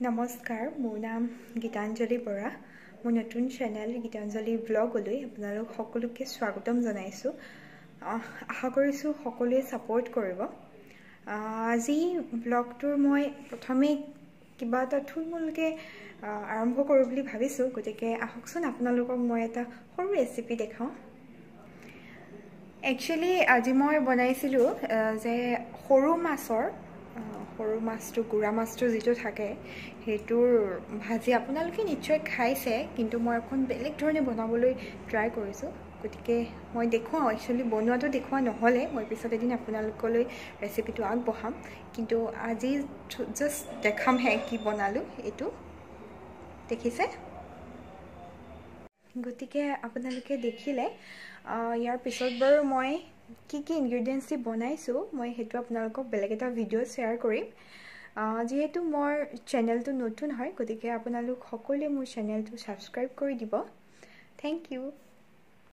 নমস্কাৰ মোৰ নাম গীতাঞ্জলি বৰা। মোৰ নতুন চেনেল গীতাঞ্জলি ব্লগলৈ আপোনালোক সকলোকে স্বাগতম জনাইছোঁ। আশা কৰিছোঁ সকলোৱে ছাপোৰ্ট কৰিব। আজি ব্লগটোৰ মই প্ৰথমে কিবা এটা থুলমূলকৈ আৰম্ভ কৰোঁ বুলি ভাবিছোঁ। গতিকে আহকচোন আপোনালোকক মই এটা সৰু ৰেচিপি দেখাওঁ। একচুৱেলি আজি মই বনাইছিলোঁ যে সৰু মাছৰ সৰু মাছটো গুড়া মাছটো যিটো থাকে সেইটোৰ ভাজি আপোনালোকে নিশ্চয় খাইছে কিন্তু মই অকণ বেলেগ ধৰণে বনাবলৈ ট্ৰাই কৰিছোঁ। গতিকে মই দেখুৱাওঁ একচুৱেলি বনোৱাটো দেখুওৱা নহ'লে মই পিছত এদিন আপোনালোকলৈ ৰেচিপিটো আগবঢ়াম। কিন্তু আজি জাষ্ট দেখামহে কি বনালোঁ এইটো। দেখিছে? গতিকে আপোনালোকে দেখিলে ইয়াৰ পিছত বাৰু মই কি কি ইনগ্ৰিডিয়েণ্টছ দি বনাইছোঁ মই সেইটো আপোনালোকক বেলেগ এটা ভিডিঅ' শ্বেয়াৰ কৰিম। যিহেতু মোৰ চেনেলটো নতুন হয় গতিকে আপোনালোক সকলোৱে মোৰ চেনেলটো ছাবস্ক্ৰাইব কৰি দিব। Thank U